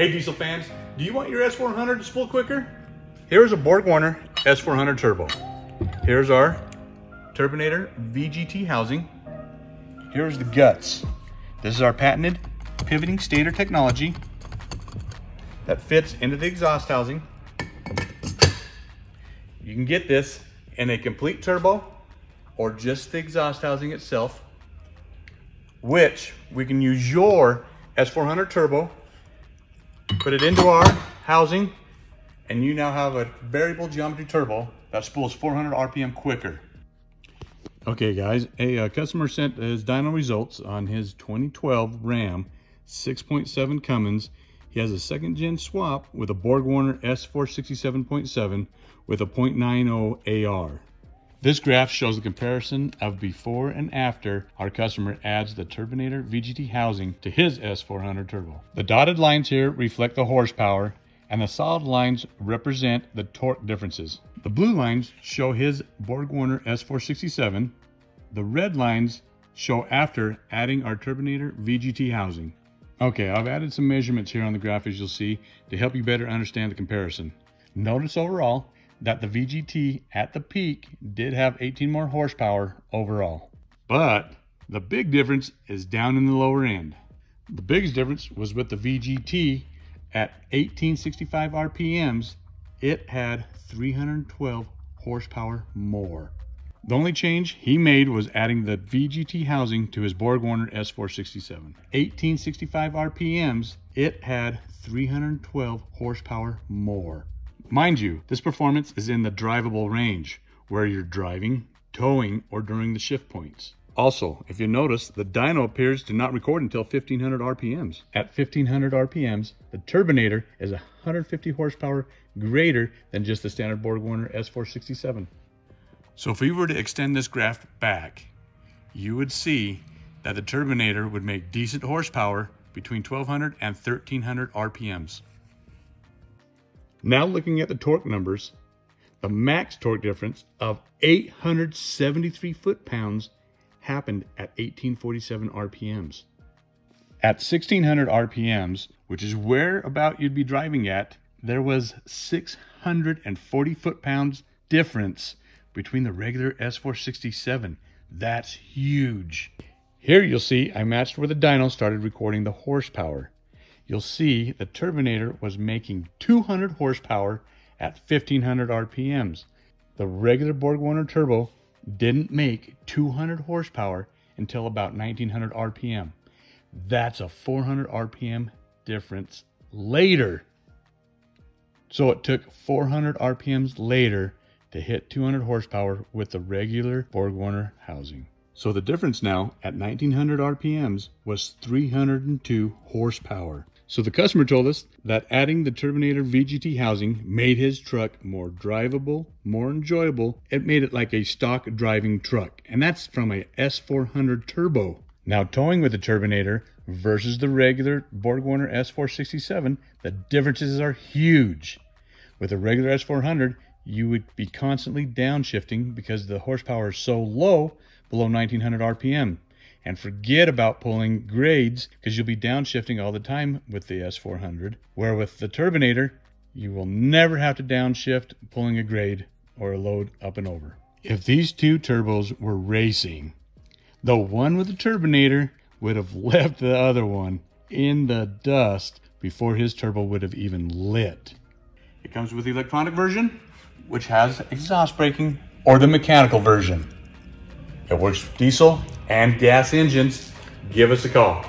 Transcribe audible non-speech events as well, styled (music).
Hey diesel fans, do you want your S400 to spool quicker? Here's a BorgWarner S400 Turbo. Here's our Turbonator VGT housing. Here's the guts. This is our patented pivoting stator technology that fits into the exhaust housing. You can get this in a complete turbo or just the exhaust housing itself, which we can use your S400 turbo put it into our housing, and you now have a variable geometry turbo that spools 400 RPM quicker. Okay guys, a, uh, customer sent his dyno results on his 2012 Ram 6.7 Cummins. He has a second gen swap with a BorgWarner S467.7 with a 0.90 AR. This graph shows the comparison of before and after our customer adds the Turbonator VGT housing to his S400 Turbo. The dotted lines here reflect the horsepower and the solid lines represent the torque differences. The blue lines show his BorgWarner S467. The red lines show after adding our Turbonator VGT housing. Okay, I've added some measurements here on the graph as you'll see to help you better understand the comparison. Notice overall that the VGT at the peak did have 18 more horsepower overall. But the big difference is down in the lower end. The biggest difference was with the VGT at 1865 RPMs, it had 312 horsepower more. The only change he made was adding the VGT housing to his BorgWarner S467. 1865 RPMs, it had 312 horsepower more. Mind you, this performance is in the drivable range, where you're driving, towing, or during the shift points. Also, if you notice, the dyno appears to not record until 1500 RPMs. At 1500 RPMs, the Turbonator is 150 horsepower greater than just the standard BorgWarner S467. So if we were to extend this graph back, you would see that the Turbonator would make decent horsepower between 1200 and 1300 RPMs. Now looking at the torque numbers, the max torque difference of 873 foot-pounds happened at 1847 RPMs. At 1600 RPMs, which is where about you'd be driving at, there was 640 foot-pounds difference between the regular S467. That's huge. Here you'll see I matched where the dyno started recording the horsepower you'll see the Turbonator was making 200 horsepower at 1500 RPMs. The regular BorgWarner turbo didn't make 200 horsepower until about 1900 RPM. That's a 400 RPM difference later. So it took 400 RPMs later to hit 200 horsepower with the regular BorgWarner housing. So the difference now at 1900 RPMs was 302 horsepower. So the customer told us that adding the Turbonator VGT housing made his truck more drivable, more enjoyable. It made it like a stock driving truck. And that's from a S400 Turbo. Now towing with the Turbonator versus the regular BorgWarner S467, the differences are huge. With a regular S400, you would be constantly downshifting because the horsepower is so low below 1900 RPM and forget about pulling grades because you'll be downshifting all the time with the S400. Where with the Turbonator, you will never have to downshift pulling a grade or a load up and over. If these two turbos were racing, the one with the Turbonator would have (laughs) left the other one in the dust before his turbo would have even lit. It comes with the electronic version, which has exhaust braking, or the mechanical version. It works with diesel and gas engines, give us a call.